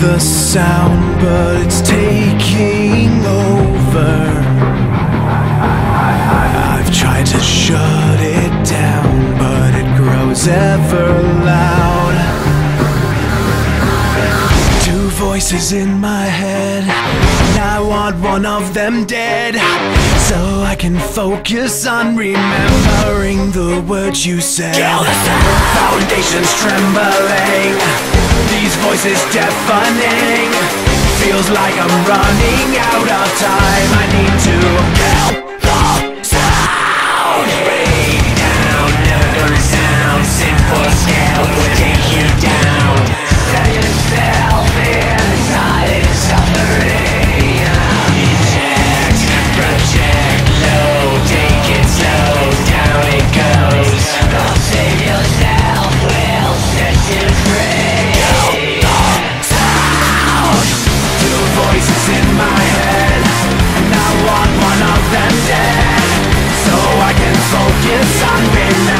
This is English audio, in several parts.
the sound, but it's taking over. I've tried to shut it down, but it grows ever loud. Two voices in my head, and I want one of them dead. So I can focus on remembering the words you said. Kill the sound. Foundations trembling noise is deafening. Feels like I'm running out of time. I need to help. I've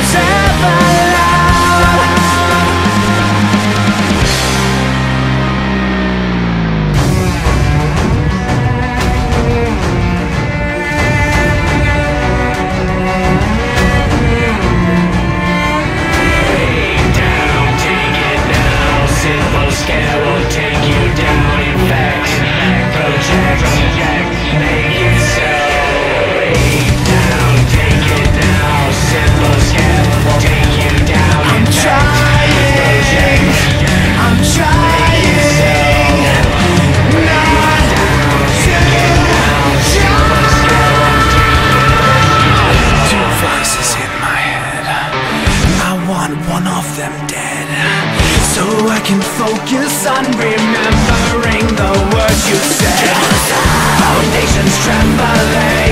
thousand can focus on remembering the words you said. Foundations trembling